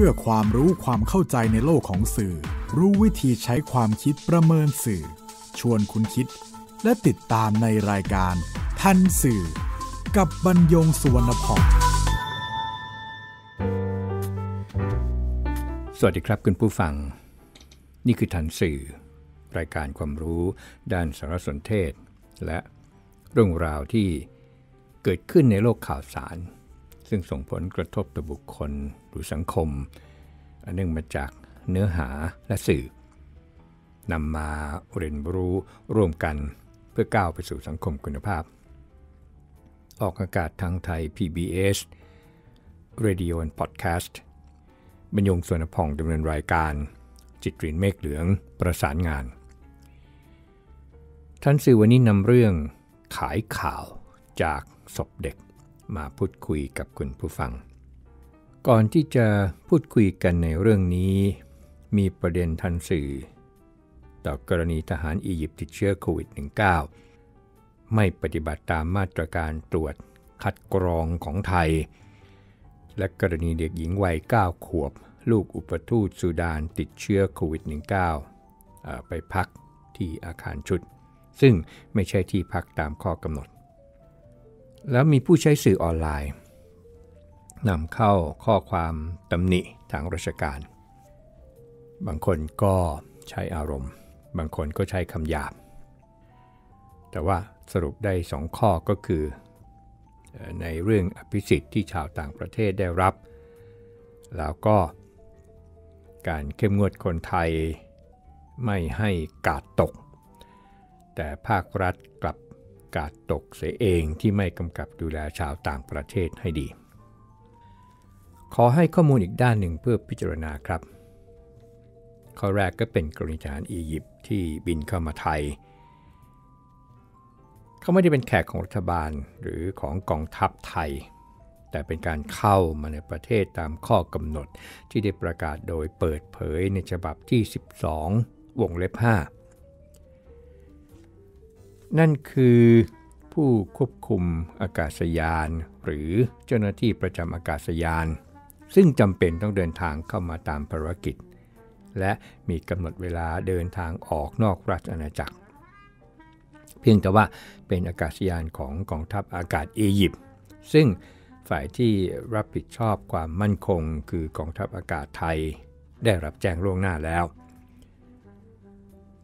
พื่อความรู้ความเข้าใจในโลกของสื่อ รู้วิธีใช้ความคิดประเมินสื่อ ชวนคุณคิด และติดตามในรายการ ทันสื่อ กับบรรยงสุวรรณพองสวัสดีครับคุณผู้ฟัง นี่คือทันสื่อ รายการความรู้ด้านสารสนเทศ และเรื่องราวที่เกิดขึ้นในโลกข่าวสาร ซึ่งส่งผลกระทบต่อบุคคลหรือสังคมเนื่องมาจากเนื้อหาและสื่อนำมาเรียนรู้ร่วมกันเพื่อก้าวไปสู่สังคมคุณภาพ ออกอากาศทางไทย PBS Radio and Podcast บรรยงส่วนพองดำเนินรายการ จิตรินเมฆเหลืองประสานงาน ท่านสื่อวันนี้นำเรื่องขายข่าวจากศพเด็ก มาพูดคุยกับคุณผู้ฟัง ก่อนที่จะพูดคุยกันในเรื่องนี้ มีประเด็นทันสื่อ ต่อกรณีทหารอียิปต์ติดเชื้อโควิด -19 ไม่ปฏิบัติตามมาตรการตรวจคัดกรองของไทย และกรณีเด็กหญิงวัย 9 ขวบ ลูกอุปทูตสุดานติดเชื้อโควิด -19 ไปพักที่อาคารชุด ซึ่งไม่ใช่ที่พักตามข้อกำหนด แล้วมีผู้ใช้สื่อออนไลน์นำเข้าข้อความตำหนิทางราชการ บางคนก็ใช้อารมณ์ บางคนก็ใช้คำหยาบ แต่ว่าสรุปได้สองข้อก็คือ ในเรื่องอภิสิทธิ์ที่ชาวต่างประเทศได้รับ แล้วก็การเข้มงวดคนไทยไม่ให้กาดตก แต่ภาครัฐกลับ กาดตกเสียเองที่ไม่กำกับดูแลชาวต่างประเทศให้ดี ขอให้ข้อมูลอีกด้านหนึ่งเพื่อพิจารณาครับ ข้อแรกก็เป็นกรณีทหารอียิปต์ที่บินเข้ามาไทย เขาไม่ได้เป็นแขกของรัฐบาลหรือของกองทัพไทย แต่เป็นการเข้ามาในประเทศตามข้อกำหนดที่ได้ประกาศโดยเปิดเผยในฉบับที่ 12 วงเล็บ 5 นั่นคือผู้ควบคุมอากาศยาน หรือเจ้าหน้าที่ประจำอากาศยาน ซึ่งจำเป็นต้องเดินทางเข้ามาตามภารกิจ และมีกำหนดเวลาเดินทางออกนอกราชอาณาจักร เพียงแต่ว่าเป็นอากาศยานของกองทัพอากาศอียิปต์ซึ่งฝ่ายที่รับผิดชอบความมั่นคงคือกองทัพอากาศไทย ได้รับแจ้งล่วงหน้าแล้ว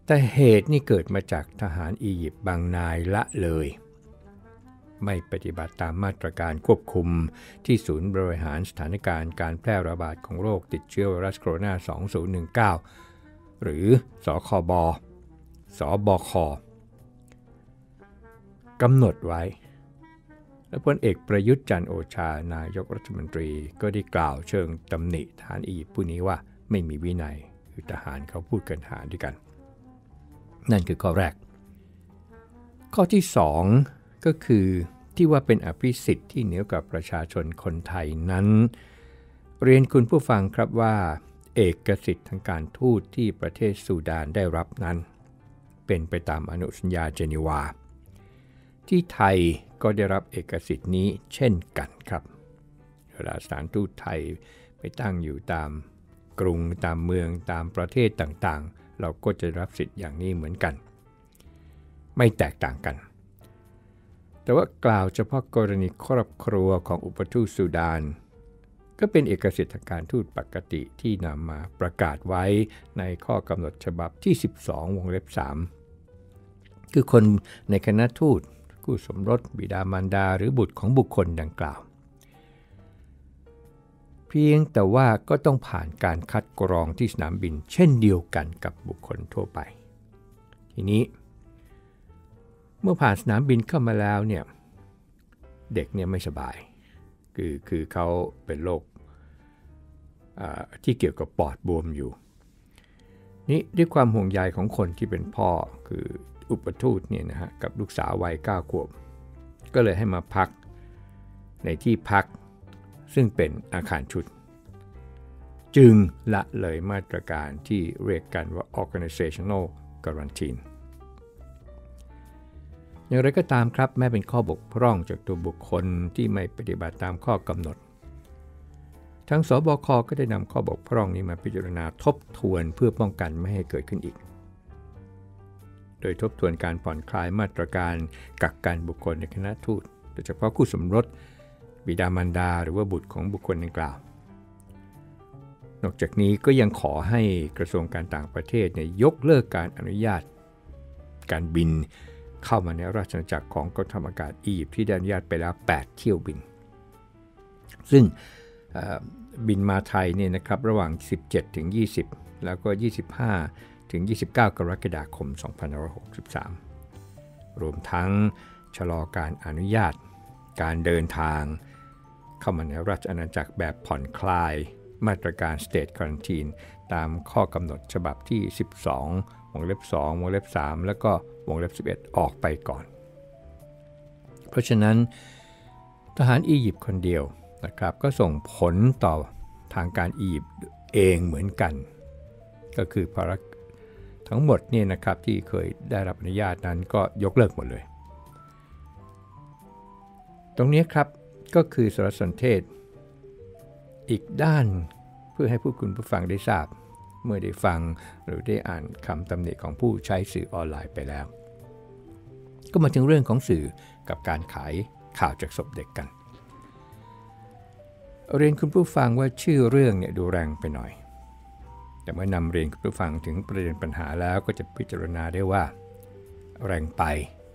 แต่เหตุนี่เกิดมาจากทหารอียิปต์บางนายละเลย ไม่ปฏิบัติตามมาตรการควบคุมที่ศูนย์บริหารสถานการณ์การแพร่ระบาดของโรคติดเชื้อไวรัสโคโรนา 2019 หรือสคบสบคกำหนดไว้ และพลเอกประยุทธ์จันโอชานายกรัฐมนตรีก็ได้กล่าวเชิงตำหนิทหารอียิปต์ผู้นี้ว่าไม่มีวินัยคือทหารเขาพูดกันหารด้วยกัน นั่นคือข้อแรก ข้อที่ 2 ก็คือที่ว่าเป็นอภิสิทธิ์ที่เหนือกับประชาชนคนไทยนั้น เรียนคุณผู้ฟังครับว่า เอกสิทธิ์ทางการทูตที่ประเทศสูดานได้รับนั้น เป็นไปตามอนุสัญญาเจนีวา ที่ไทยก็ได้รับเอกสิทธิ์นี้เช่นกันครับเวลาสถานทูตไทยไปตั้งอยู่ตามกรุงตามเมืองตามประเทศต่างๆ เราก็จะรับสิทธิ์อย่างนี้เหมือนกัน ไม่แตกต่างกัน แต่ว่ากล่าวเฉพาะกรณีครอบครัวของอุปทูตสุดาน ก็เป็นเอกสิทธิทางการทูตปกติที่นำมาประกาศไว้ในข้อกำหนดฉบับที่ 12 วงเล็บ 3 คือคนในคณะทูตคู่สมรสบิดามารดาหรือบุตรของบุคคลดังกล่าว พียงแต่ว่าก็ต้องผ่านการคัดกรองที่สนามบิน เช่นเดียวกันกับบุคคลทั่วไป ทีนี้ เมื่อผ่านสนามบินเข้ามาแล้วเนี่ยเด็กเนี่ยไม่สบาย คือคือเขาเป็นโรคที่เกี่ยวกับปอดบวมอยู่ นี่ด้วยความห่วงใยของคนที่เป็นพ่อคืออุปทูตเนี่ยนะฮะกับลูกสาววัย9ขวบ ก็เลยให้มาพักในที่พัก ซึ่งเป็นอาคารชุด จึงละเลยมาตรการที่เรียกกันว่า organizational quarantine อย่างไรก็ตามครับแม้เป็นข้อบกพร่องจากตัวบุคคลที่ไม่ปฏิบัติตามข้อกำหนด ทั้งสบคก็ได้นำข้อบกพร่องนี้มาพิจารณาทบทวนเพื่อป้องกันไม่ให้เกิดขึ้นอีก โดยทบทวนการผ่อนคลายมาตรการกักกันบุคคลในคณะทูตโดยเฉพาะคู่สมรส บิดามารดาหรือว่าบุตรของบุคคลดังกล่าว นอกจากนี้ก็ยังขอให้กระทรวงการต่างประเทศเนี่ยยกเลิกการอนุญาต การบินเข้ามาในราชอาณาจักรของกองทัพอากาศอียิปต์ที่ได้อนุญาตไปแล้ว 8 เที่ยวบิน ซึ่งบินมาไทยเนี่ยนะครับระหว่าง 17 ถึง 20 แล้วก็ 25 ถึง 29 กรกฎาคม 2563 รวมทั้งชะลอการอนุญาต การเดินทาง เข้ามาในราชอาณาจักรแบบผ่อนคลาย มาตรการ State Quarantine ตามข้อกำหนดฉบับที่ 12 วงเล็บ 2 วงเล็บ 3 แล้วก็วงเล็บ 11 ออกไปก่อน เพราะฉะนั้น ทหารอียิปต์คนเดียวนะครับก็ส่งผลต่อทางการอียิปต์เองเหมือนกัน ก็คือภารทั้งหมดเนี่ยนะครับที่เคยได้รับอนุญาตนั้นก็ยกเลิกหมดเลย ตรงนี้ครับ ก็คือสารสนเทศ อีกด้านเพื่อให้ผู้คุณผู้ฟังได้ทราบ เมื่อได้ฟังหรือได้อ่านคำตำหนิของผู้ใช้สื่อออนไลน์ไปแล้ว ก็มาถึงเรื่องของสื่อกับการขายข่าวจากศพเด็กกัน เรียนคุณผู้ฟังว่าชื่อเรื่องเนี่ยดูแรงไปหน่อย แต่เมื่อนำเรียนคุณผู้ฟังถึงประเด็นปัญหาแล้วก็จะพิจารณาได้ว่า แรงไป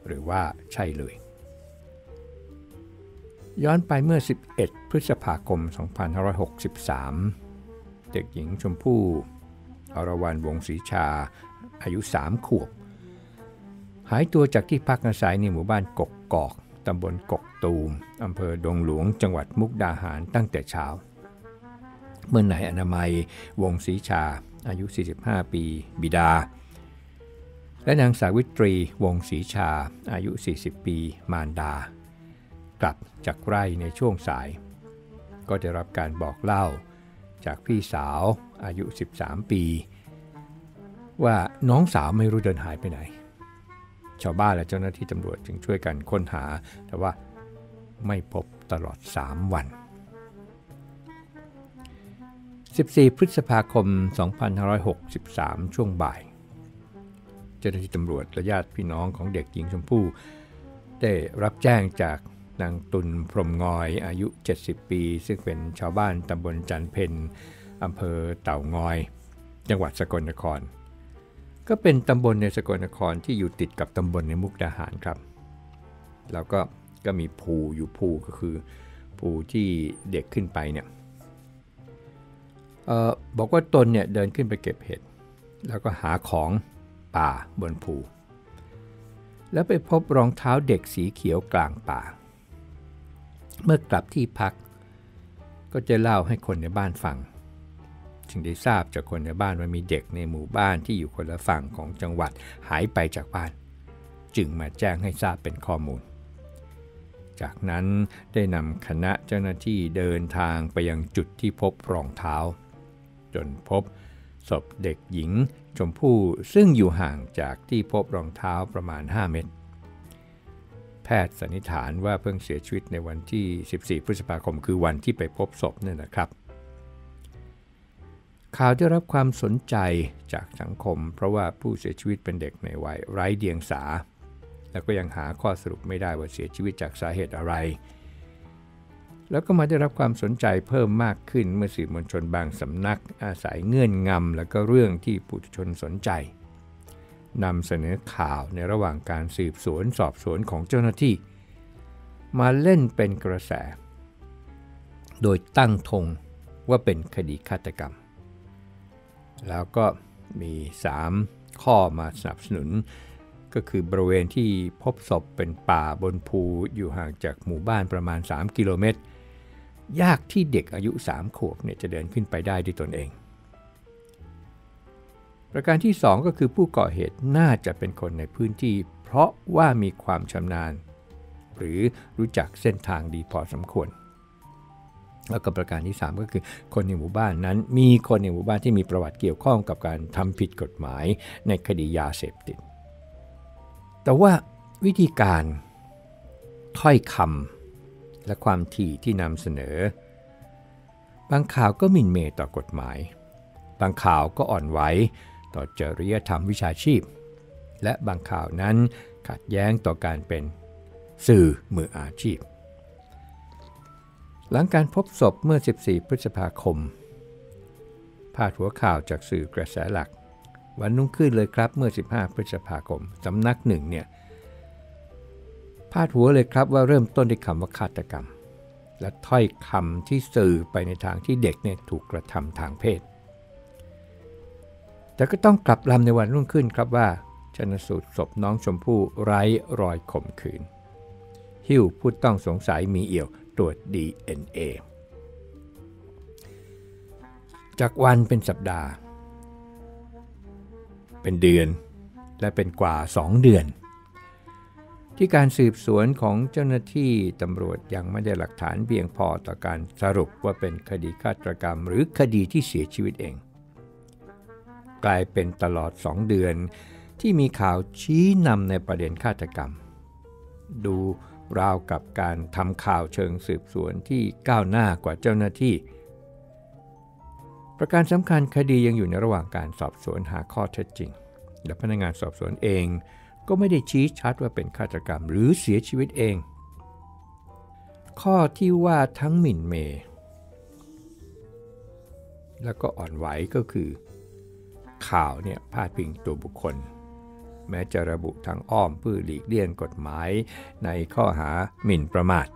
หรือว่าใช่เลย ย้อนไปเมื่อ 11 พฤษภาคม 2563 เด็กหญิงชมพู่อรวรรณวงศรีชา อายุ 3 ขวบ หายตัวจากที่พักอาศัยในหมู่บ้านกกกอก ตำบลกกตูม อำเภอดงหลวง จังหวัดมุกดาหารตั้งแต่เช้า เมื่อนายอนามัยวงศรีชา อายุ 45 ปี บิดา และนางสาวิตรีวงศรีชา อายุ 40 ปี มารดา กลับจากไร่ในช่วงสาย ก็ได้รับการบอกเล่าจากพี่สาวอายุ 13 ปี ว่าน้องสาวไม่รู้เดินหายไปไหน ชาวบ้านและเจ้าหน้าที่ตำรวจจึงช่วยกันค้นหา แต่ว่าไม่พบตลอด 3 วัน 14 พฤษภาคม 2563 ช่วงบ่าย เจ้าหน้าที่ตำรวจและญาติพี่น้องของเด็กหญิงชมพู่ได้รับแจ้งจาก นางตุลพรมงอยอายุ 70 ปี ซึ่งเป็นชาวบ้านตำบลจันเพนอำเภอเต่างอย จังหวัดสกลนคร ก็เป็นตำบลในสกลนครที่อยู่ติดกับตำบลในมุกดาหารครับ แล้วก็ก็มีภูอยู่ภูก็คือภูที่เด็กขึ้นไปเนี่ยออบอกว่าตนเนี่ยเดินขึ้นไปเก็บเห็ด แล้วก็หาของป่าบนภู แล้วไปพบรองเท้าเด็กสีเขียวกลางป่า เมื่อกลับที่พัก ก็จะเล่าให้คนในบ้านฟัง จึงได้ทราบจากคนในบ้านว่ามีเด็กในหมู่บ้านที่อยู่คนละฝั่งของจังหวัดหายไปจากบ้าน จึงมาแจ้งให้ทราบเป็นข้อมูล จากนั้นได้นำคณะเจ้าหน้าที่เดินทางไปยังจุดที่พบรองเท้า จนพบศพเด็กหญิงชมพู่ซึ่งอยู่ห่างจากที่พบรองเท้าประมาณ 5 เมตร พทย์สันนิษฐานว่าเพิ่งเสียชีวิตในวันที่ 14 พฤษภาคม คือวันที่ไปพบศพนี่นะครับ ข่าวได้รับความสนใจจากสังคม เพราะว่าผู้เสียชีวิตเป็นเด็กในวัยไร้เดียงสา แล้วก็ยังหาข้อสรุปไม่ได้ว่าเสียชีวิตจากสาเหตุอะไร แล้วก็มาได้รับความสนใจเพิ่มมากขึ้นเมื่อสื่อมวลชนบางสำนัก อาศัยเงื่อนงำและก็เรื่องที่ผู้ชนสนใจ นำเสนอข่าวในระหว่างการสืบสวนสอบสวนของเจ้าหน้าที่ มาเล่นเป็นกระแส โดยตั้งธงว่าเป็นคดีฆาตกรรม แล้วก็มี 3 ข้อมาสนับสนุน ก็คือบริเวณที่พบศพเป็นป่าบนภูอยู่ห่างจากหมู่บ้านประมาณ 3 กิโลเมตร ยากที่เด็กอายุ 3 ขวบเนี่ยจะเดินขึ้นไปได้ด้วยตนเอง ประการที่ 2 ก็คือผู้ก่อเหตุน่าจะเป็นคนในพื้นที่ เพราะว่ามีความชำนาญ หรือรู้จักเส้นทางดีพอสมควร แล้วก็ประการที่ 3 ก็คือ คนในหมู่บ้านนั้น มีคนในหมู่บ้านที่มีประวัติเกี่ยวข้องกับการทำผิดกฎหมายในคดียาเสพติด แต่ว่าวิธีการถ้อยคำและความถี่ที่นำเสนอ บางข่าวก็มินเมต่อกฎหมาย บางข่าวก็อ่อนไหว ต่อจริยธรรมวิชาชีพ และบางข่าวนั้นขัดแย้งต่อการเป็นสื่อมืออาชีพ หลังการพบศพเมื่อ 14 พฤษภาคมพาดหัวข่าวจากสื่อกระแสหลัก วันนุ่งขึ้นเลยครับเมื่อ 15 พฤษภาคมสำนักหนึ่งเนี่ยพาดหัวเลยครับว่าเริ่มต้นด้วยคำว่าฆาตกรรม และถ้อยคำที่สื่อไปในทางที่เด็กเนี่ยถูกกระทำทางเพศ แต่ก็ต้องกลับลำในวันรุ่งขึ้นครับว่าชนสูตรศพน้องชมพู่ไร้รอยข่มขืน หิ้วผู้ต้องสงสัยมีเอี่ยวตรวจ DNA จากวันเป็นสัปดาห์ เป็นเดือนและเป็นกว่า 2 เดือน ที่การสืบสวนของเจ้าหน้าที่ตำรวจยังไม่ได้หลักฐานเพียงพอต่อการสรุปว่าเป็นคดีฆาตกรรมหรือคดีที่เสียชีวิตเอง กลายเป็นตลอด2เดือน ที่มีข่าวชี้นำในประเด็นฆาตกรรม ดูราวกับการทำข่าวเชิงสืบสวนที่ก้าวหน้ากว่าเจ้าหน้าที่ ประการสำคัญคดียังอยู่ในระหว่างการสอบสวนหาข้อเท็จจริง และพนักงานสอบสวนเองก็ไม่ได้ชี้ชัดว่าเป็นฆาตกรรมหรือเสียชีวิตเอง ข้อที่ว่าทั้งหมิ่นเม แล้วก็อ่อนไหวก็คือ ข่าวเนี่ยพาดพิงตัวบุคคล แม้จะระบุทางอ้อมเพื่อหลีกเลี่ยงกฎหมายในข้อหาหมิ่นประมาท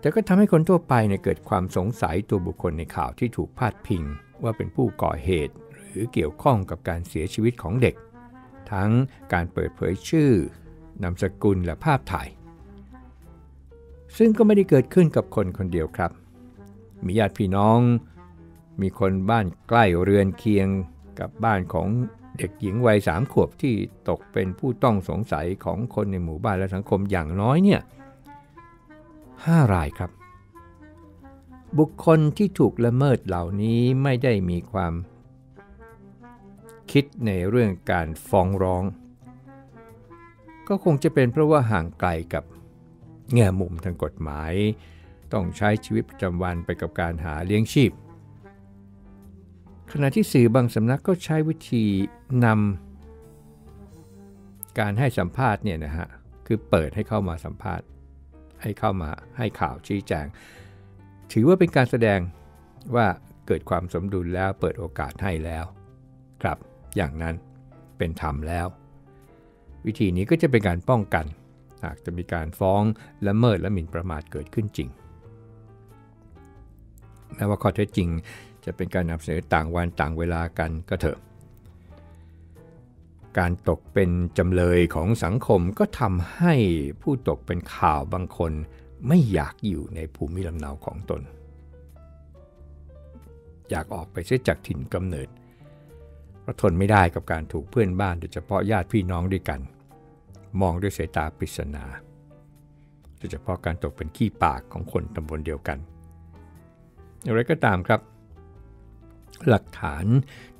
แต่ก็ทำให้คนทั่วไปเนี่ยเกิดความสงสัยตัวบุคคลในข่าวที่ถูกพาดพิง ว่าเป็นผู้ก่อเหตุ หรือเกี่ยวข้องกับการเสียชีวิตของเด็ก ทั้งการเปิดเผยชื่อนามสกุลและภาพถ่าย ซึ่งก็ไม่ได้เกิดขึ้นกับคนคนเดียวครับ มีญาติพี่น้อง มีคนบ้านใกล้เรือนเคียงกับบ้านของเด็กหญิงวัยสามขวบที่ตกเป็นผู้ต้องสงสัยของคนในหมู่บ้านและสังคมอย่างน้อยเนี่ยห้ารายครับ บุคคลที่ถูกละเมิดเหล่านี้ไม่ได้มีความคิดในเรื่องการฟ้องร้อง ก็คงจะเป็นเพราะว่าห่างไกลกับแง่มุมทางกฎหมาย ต้องใช้ชีวิตประจำวันไปกับการหาเลี้ยงชีพ ขณะที่สื่อบางสำนักก็ใช้วิธีนำการให้สัมภาษณ์เนี่ยนะฮะคือเปิดให้เข้ามาสัมภาษณ์ ให้เข้ามาให้ข่าวชี้แจง ถือว่าเป็นการแสดงว่าเกิดความสมดุลแล้วเปิดโอกาสให้แล้วครับอย่างนั้นเป็นธรรมแล้ว วิธีนี้ก็จะเป็นการป้องกัน หากจะมีการฟ้องละเมิดและหมิ่นประมาทเกิดขึ้นจริงแม้ว่าข้อเท็จจริง จะเป็นการนำเสนอต่างวันต่างเวลากันก็เถอะ การตกเป็นจำเลยของสังคมก็ทำให้ผู้ตกเป็นข่าวบางคนไม่อยากอยู่ในภูมิลำเนาของตน อยากออกไปเสียจากถิ่นกำเนิดเพราะทนไม่ได้กับการถูกเพื่อนบ้านโดยเฉพาะญาติพี่น้องด้วยกัน มองด้วยสายตาปริศนาโดยเฉพาะการตกเป็นขี้ปากของคนตำบลเดียวกัน อย่างไรก็ตามครับ หลักฐาน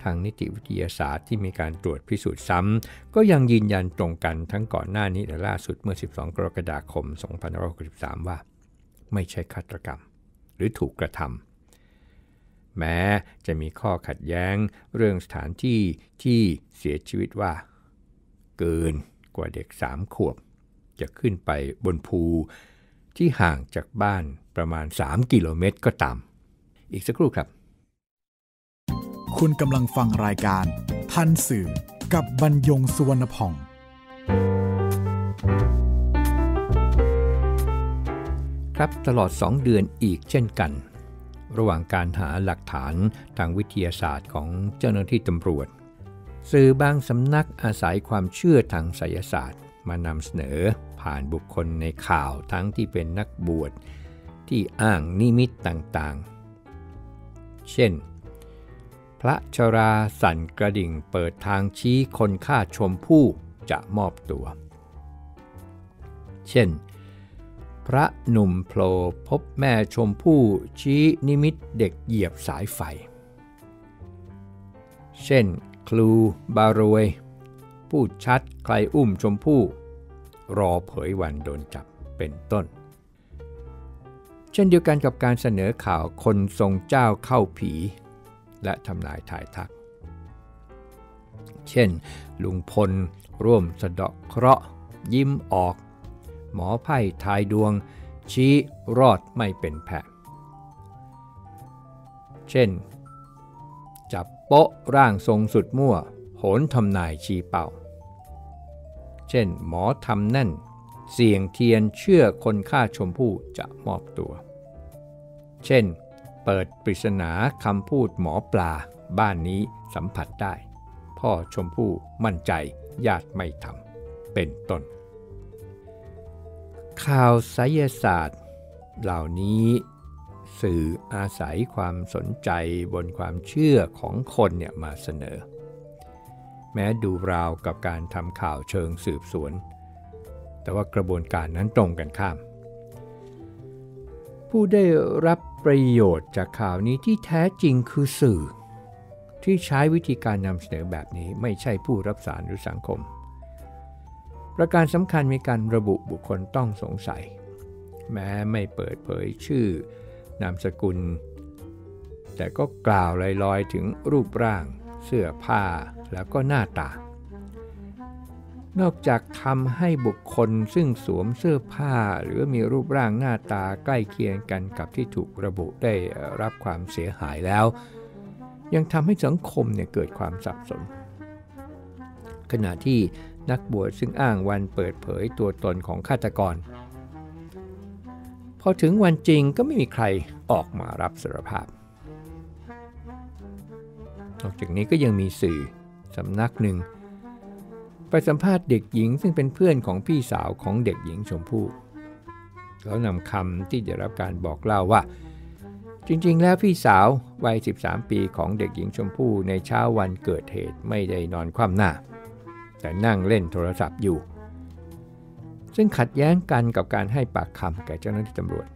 ทางนิติวิทยาศาสตร์ที่มีการตรวจพิสูจน์ซ้ำ ก็ยังยืนยันตรงกันทั้งก่อนหน้านี้และล่าสุดเมื่อ 12 กรกฎาคม 2563 ว่า ไม่ใช่ฆาตกรรม หรือถูกกระทำ แม้จะมีข้อขัดแย้งเรื่องสถานที่ที่เสียชีวิตว่า เกินกว่าเด็กสามขวบ จะขึ้นไปบนภูที่ห่างจากบ้านประมาณ 3 กิโลเมตรก็ตาม อีกสักครู่ครับ คุณกำลังฟังรายการ ทันสื่อกับบรรยงสุวรรณพ่อง ครับตลอด 2 เดือนอีกเช่นกัน ระหว่างการหาหลักฐานทางวิทยาศาสตร์ของเจ้าหน้าที่ตำรวจ สื่อบางสำนักอาศัยความเชื่อทางไสยศาสตร์ มานำเสนอผ่านบุคคลในข่าวทั้งที่เป็นนักบวชที่อ้างนิมิตต่างๆ เช่น พระชราสั่นกระดิ่งเปิดทางชี้คนฆ่าชมพู่จะมอบตัว เช่น พระหนุ่มโผล่พบแม่ชมพู่ชี้นิมิตเด็กเหยียบสายไฟ เช่น ครูบารวย พูดชัดใครอุ้มชมพู่ รอเผยวันโดนจับเป็นต้น เช่นเดียวกันกับการเสนอข่าวคนทรงเจ้าเข้าผี และทำนายถ่ายทัก เช่น ลุงพล ร่วมสะเดาะเคราะห์ ยิ้มออก หมอไพ่ทายดวง ชี้รอดไม่เป็นแผะเช่น จับโป๊ะร่างทรงสุดมั่ว โหนทำนายชี้เป่า เช่น หมอทำแน่น เสี่ยงเทียนเชื่อคนฆ่าชมพู่จะมอบตัว เช่น เปิดปริศนาคำพูดหมอปลา บ้านนี้สัมผัสได้ พ่อชมพู่มั่นใจญาติไม่ทำเป็นต้น ข่าวไสยศาสตร์ เหล่านี้สื่ออาศัยความสนใจบนความเชื่อของคนเนี่ยมาเสนอ แม้ดูราวกับการทำข่าวเชิงสืบสวน แต่ว่ากระบวนการนั้นตรงกันข้าม ผู้ได้รับประโยชน์จากข่าวนี้ที่แท้จริงคือสื่อ ที่ใช้วิธีการนำเสนอแบบนี้ไม่ใช่ผู้รับสารหรือสังคม ประการสำคัญมีการระบุบุคคลต้องสงสัย แม้ไม่เปิดเผยชื่อนามสกุล แต่ก็กล่าวลอยๆถึงรูปร่าง เสื้อผ้าแล้วก็หน้าตา นอกจากทำให้บุคคลซึ่งสวมเสื้อผ้า หรือมีรูปร่างหน้าตาใกล้เคียงกันกับที่ถูกระบุได้รับความเสียหายแล้ว ยังทำให้สังคมเนี่ยเกิดความสับสน ขณะที่นักบวชซึ่งอ้างวันเปิดเผยตัวตนของฆาตกร พอถึงวันจริงก็ไม่มีใครออกมารับสารภาพ นอกจากนี้ก็ยังมีสื่อสำนักหนึ่ง ไปสัมภาษณ์เด็กหญิงซึ่งเป็นเพื่อนของพี่สาวของเด็กหญิงชมพู่แล้วนำคำที่ได้รับการบอกเล่าว่า จริงๆ แล้วพี่สาววัย 13 ปีของเด็กหญิงชมพู่ในเช้าวันเกิดเหตุไม่ได้นอนคว่ำหน้า แต่นั่งเล่นโทรศัพท์อยู่ ซึ่งขัดแย้งกันกับการให้ปากคำแก่เจ้าหน้าที่ตำรวจ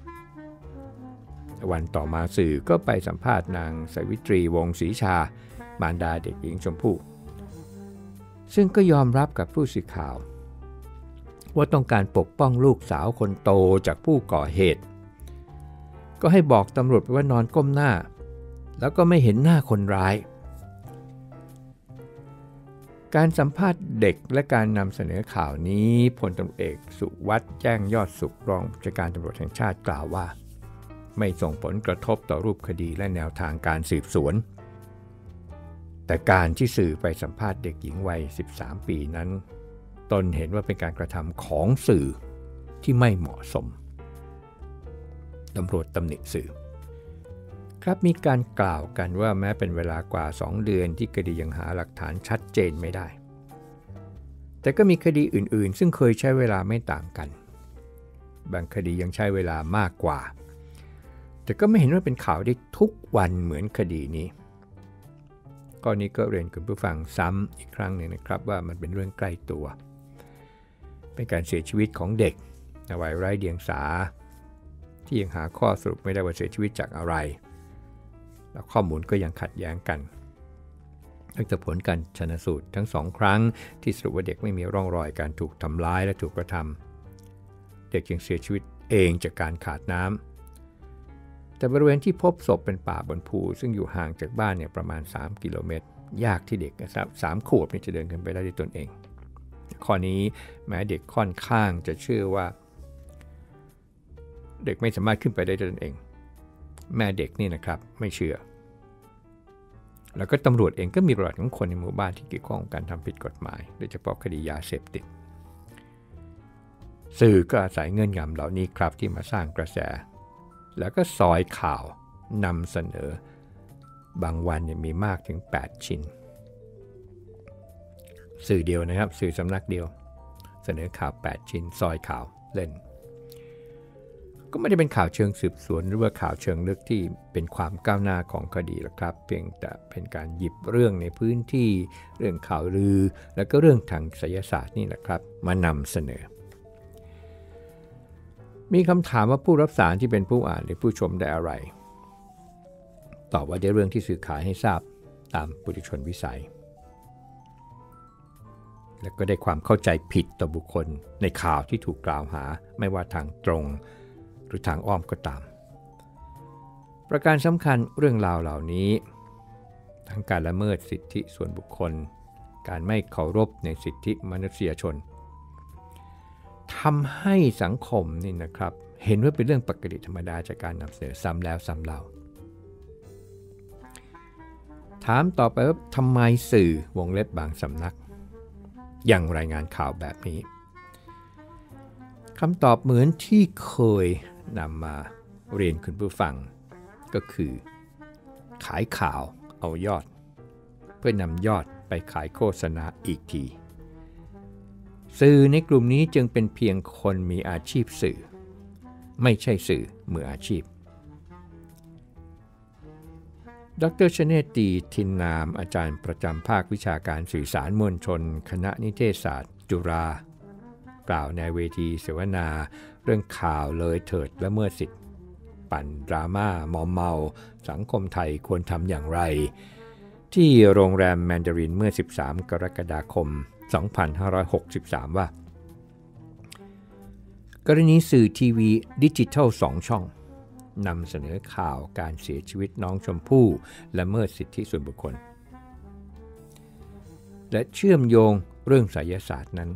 วันต่อมาสื่อก็ไปสัมภาษณ์นางสวิตรีวงศรีชา มารดาเด็กหญิงชมพู่ ซึ่งก็ยอมรับกับผู้สื่อข่าว ว่าต้องการปกป้องลูกสาวคนโตจากผู้ก่อเหตุ ก็ให้บอกตำรวจไปว่านอนก้มหน้า แล้วก็ไม่เห็นหน้าคนร้าย การสัมภาษณ์เด็กและการนำเสนอข่าวนี้พลตำรวจเอกสุวัสด์แจ้งยอดสุขรองผู้จัดการตำรวจแห่งชาติกล่าวว่า ไม่ส่งผลกระทบต่อรูปคดีและแนวทางการสืบสวน แต่การที่สื่อไปสัมภาษณ์เด็กหญิงวัย 13 ปีนั้น ตนเห็นว่าเป็นการกระทำของสื่อที่ไม่เหมาะสมตำรวจตำหนิสื่อ ครับมีการกล่าวกันว่าแม้เป็นเวลากว่า 2 เดือนที่คดียังหาหลักฐานชัดเจนไม่ได้ แต่ก็มีคดีอื่นๆ ซึ่งเคยใช้เวลาไม่ต่างกัน บางคดียังใช้เวลามากกว่า แต่ก็ไม่เห็นว่าเป็นข่าวได้ทุกวันเหมือนคดีนี้ ก็นี้ก็เรียนคุณผู้ฟังซ้ำอีกครั้งหนึ่งนะครับว่ามันเป็นเรื่องใกล้ตัว เป็นการเสียชีวิตของเด็กในวัยไร้เดียงสา ที่ยังหาข้อสรุปไม่ได้ว่าเสียชีวิตจากอะไร แล้วข้อมูลก็ยังขัดแย้งกันตั้งแต่ผลการชนสูตรทั้งสองครั้ง ที่สรุปว่าเด็กไม่มีร่องรอยการถูกทำร้ายและถูกกระทำเด็กจึงเสียชีวิตเองจากการขาดน้ำ แต่บริเวณที่พบศพเป็นป่าบนภู ซึ่งอยู่ห่างจากบ้านเนี่ยประมาณ 3 กิโลเมตร ยากที่เด็กนะครับสามขวบนี่จะเดินขึ้นไปได้ด้วยตนเอง ข้อนี้แม้เด็กค่อนข้างจะเชื่อว่า เด็กไม่สามารถขึ้นไปได้ด้วยตนเอง แม่เด็กนี่นะครับไม่เชื่อ แล้วก็ตำรวจเองก็มีประวัติของคนในหมู่บ้านที่เกี่ยวข้องกับการทำผิดกฎหมายโดยเฉพาะคดียาเสพติดสื่อก็อาศัยเงื่อนงำเหล่านี้ครับที่มาสร้างกระแส แล้วก็ซอยข่าวนำเสนอ บางวันเนี่ยมีมากถึง 8 ชิ้น สื่อเดียวนะครับ สื่อสำนักเดียว เสนอข่าว 8 ชิ้น ซอยข่าวเล่น ก็ไม่ได้เป็นข่าวเชิงสืบสวน หรือว่าข่าวเชิงลึกที่เป็นความก้าวหน้าของคดีหรอกครับ เพียงแต่เป็นการหยิบเรื่องในพื้นที่ เรื่องข่าวลือ แล้วก็เรื่องทางศิลศาสตร์นี่แหละครับ มานำเสนอ มีคำถามว่าผู้รับสารที่เป็นผู้อ่านหรือผู้ชมได้อะไร ตอบว่าได้เรื่องที่สื่อขายให้ทราบตามปุถุชนวิสัย และก็ได้ความเข้าใจผิดต่อบุคคลในข่าวที่ถูกกล่าวหา ไม่ว่าทางตรงหรือทางอ้อมก็ตาม ประการสำคัญเรื่องราวเหล่านี้ ทั้งการละเมิดสิทธิส่วนบุคคล การไม่เคารพในสิทธิมนุษยชน ทำให้สังคมนี่นะครับ เห็นว่าเป็นเรื่องปกติธรรมดาจากการนำเสนอซ้ำแล้วซ้ำเล่าถามต่อไปว่าทำไมสื่อวงเล็บบางสำนัก ยังรายงานข่าวแบบนี้คำตอบเหมือนที่เคยนำมาเรียนคุณผู้ฟัง ก็คือ ขายข่าวเอายอด เพื่อนำยอดไปขายโฆษณาอีกที สื่อในกลุ่มนี้จึงเป็นเพียงคนมีอาชีพสื่อ ไม่ใช่สื่อมืออาชีพ ดรชเนตีทินนามอาจารย์ประจำภาควิชาการสื่อสารมวลชน คณะนิเทศศาสตร์ จุฬากล่าวในเวทีเสวนา เรื่องข่าวเลยเถิดและเมื่อสิทธิ์ ปั่นดราม่ามอมเมา สังคมไทยควรทำอย่างไร ที่โรงแรมแมนดารินเมื่อ 13 กรกฎาคม 2563 ว่า กรณีสื่อทีวีดิจิทัล 2 ช่องนำเสนอข่าวการเสียชีวิตน้องชมพู่และเมิดสิทธิส่วนบุคคล และเชื่อมโยงเรื่องไสยศาสตร์นั้น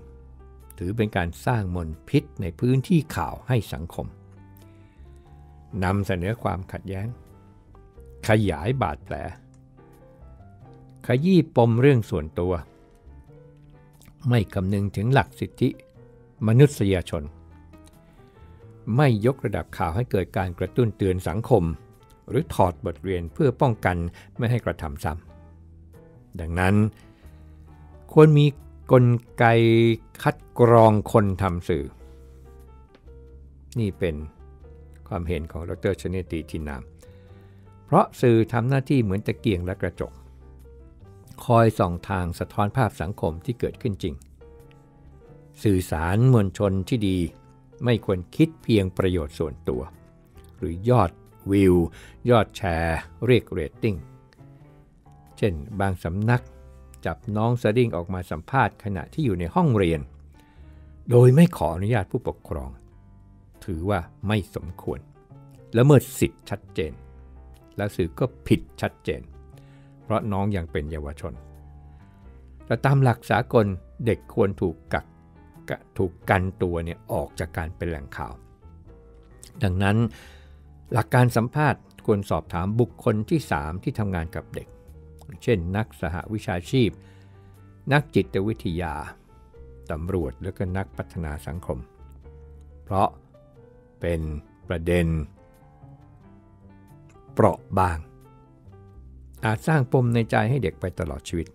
ถือเป็นการสร้างมลพิษในพื้นที่ข่าวให้สังคมนำเสนอความขัดแย้ง ขยายบาดแผล ขยี้ปมเรื่องส่วนตัว ไม่คำนึงถึงหลักสิทธิ มนุษยชน ไม่ยกระดับข่าวให้เกิดการกระตุ้นเตือนสังคม หรือถอดบทเรียนเพื่อป้องกันไม่ให้กระทำซ้ำดังนั้น ควรมีกลไกคัดกรองคนทำสื่อ นี่เป็นความเห็นของดรชเนตีทินาม เพราะสื่อทำหน้าที่เหมือนตะเกียงและกระจก คอยส่องทางสะท้อนภาพสังคมที่เกิดขึ้นจริง สื่อสารมวลชนที่ดี ไม่ควรคิดเพียงประโยชน์ส่วนตัว หรือยอดวิว ยอดแชร์ เรียกเรตติ้ง เช่นบางสำนักจับน้องสดิ้งออกมาสัมภาษณ์ขณะที่อยู่ในห้องเรียน โดยไม่ขออนุญาตผู้ปกครอง ถือว่าไม่สมควร และเมิดสิทธิ์ชัดเจน และสื่อก็ผิดชัดเจน ราะน้องยังเป็นเยาวชน แต่ตามหลักสากลเด็กควรถูกกักถูกกันตัวเนี่ยออกจากการเป็นแหล่งข่าว ดังนั้นหลักการสัมภาษณ์ควรสอบถามบุคคลที่ 3 ที่ทำงานกับเด็ก เช่น นักสหวิชาชีพ นักจิตวิทยาตำรวจและก็นักพัฒนาสังคม เพราะเป็นประเด็นเปราะบาง อาจสร้างปมในใจให้เด็กไปตลอดชีวิต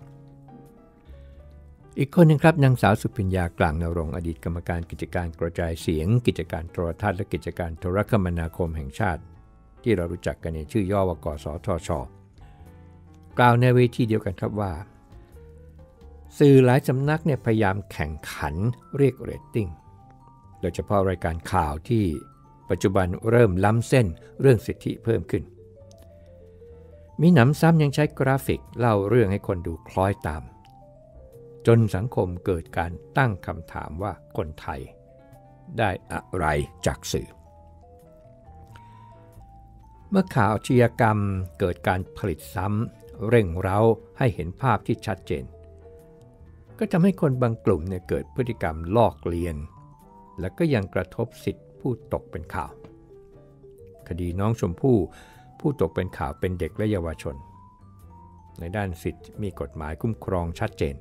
อีกคนนึงครับนางสาวสุพิญญากลางนรงอดีตกรรมการกิจการกระจายเสียง กิจการโทรทัศน์และกิจการโทรคมนาคมแห่งชาติ ที่เรารู้จักกันในชื่อย่อว่ากสทช กล่าวในเวทีเดียวกันครับว่า สื่อหลายสำนักเนี่ยพยายามแข่งขันเรียกเรตติ้งโดยเฉพาะรายการข่าวที่ปัจจุบันเริ่มล้ำเส้นเรื่องสิทธิเพิ่มขึ้น มีหนำซ้ำยังใช้กราฟิกเล่าเรื่องให้คนดูคล้อยตาม จนสังคมเกิดการตั้งคำถามว่าคนไทย ได้อะไรจากสื่อ เมื่อข่าวชญากรรมเกิดการผลิตซ้ำเร่งเร้าให้เห็นภาพที่ชัดเจน ก็ทำให้คนบางกลุ่มเนี่ยเกิดพฤติกรรมลอกเลียน และก็ยังกระทบสิทธิผู้ตกเป็นข่าว คดีน้องชมพู่ ผู้ตกเป็นข่าวเป็นเด็กและเยาวชน ในด้านสิทธิมีกฎหมายคุ้มครองชัดเจน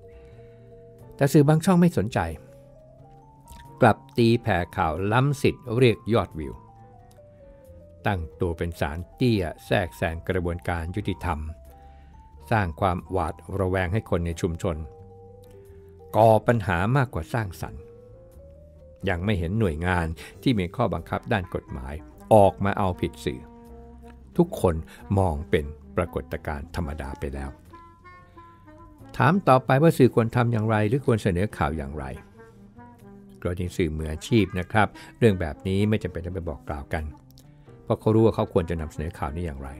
แต่สื่อบางช่องไม่สนใจ กลับตีแผ่ข่าวล้ำสิทธิ์เรียกยอดวิว ตั้งตัวเป็นสารเตี้ยแทรกแซงกระบวนการยุติธรรม สร้างความหวาดระแวงให้คนในชุมชน ก่อปัญหามากกว่าสร้างสรรค์ยังไม่เห็นหน่วยงานที่มีข้อบังคับด้านกฎหมายออกมาเอาผิดสื่อ ทุกคนมองเป็นปรากฏการณ์ธรรมดาไปแล้ว ถามต่อไปว่าสื่อควรทำอย่างไร หรือควรเสนอข่าวอย่างไรกรณีสื่อมืออาชีพนะครับ เรื่องแบบนี้ไม่จำเป็นต้องไปบอกกล่าวกัน เพราะเขารู้ว่าเขาควรจะนำเสนอข่าวนี้อย่างไร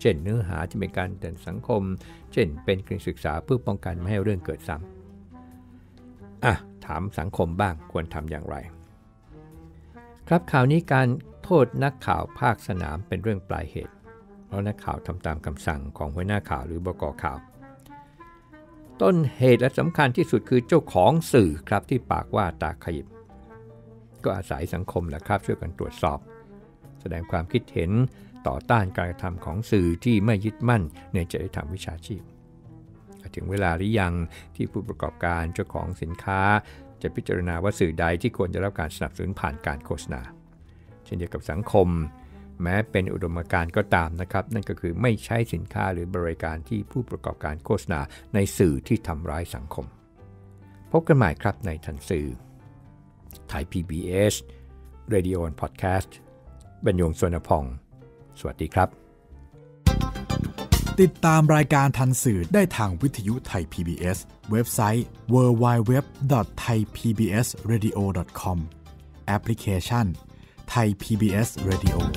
เช่นเนื้อหาที่เป็นการเตือนสังคม เช่น เป็นการศึกษาเพื่อป้องกันไม่ให้เรื่องเกิดซ้ำอะถามสังคมบ้างควรทำอย่างไร ครับข่าวนี้การ โทษนักข่าวภาคสนามเป็นเรื่องปลายเหตุเพราะนักข่าวทำตามคำสั่งของหัวหน้าข่าวหรือบกข่าว ต้นเหตุและสำคัญที่สุดคือเจ้าของสื่อครับที่ปากว่าตาขยิบ ก็อาศัยสังคมแหละครับช่วยกันตรวจสอบ แสดงความคิดเห็นต่อต้านการกระทำของสื่อที่ไม่ยึดมั่นในจริยธรรมวิชาชีพ ถึงเวลาหรือยังที่ผู้ประกอบการเจ้าของสินค้า จะพิจารณาว่าสื่อใดที่ควรจะรับการสนับสนุนผ่านการโฆษณา เช่นเดียวกับสังคม แม้เป็นอุดมการณ์ก็ตามนะครับ นั่นก็คือไม่ใช้สินค้าหรือบริการที่ผู้ประกอบการโฆษณาในสื่อที่ทำร้ายสังคม พบกันใหม่ครับในทันสื่อไทย PBS Radio and Podcast บรรยงสวนพอง สวัสดีครับ ติดตามรายการทันสื่อได้ทางวิทยุไทย PBS เว็บไซต์ www.thaipbsradio.com แอปพลิเคชัน Thai PBS Radio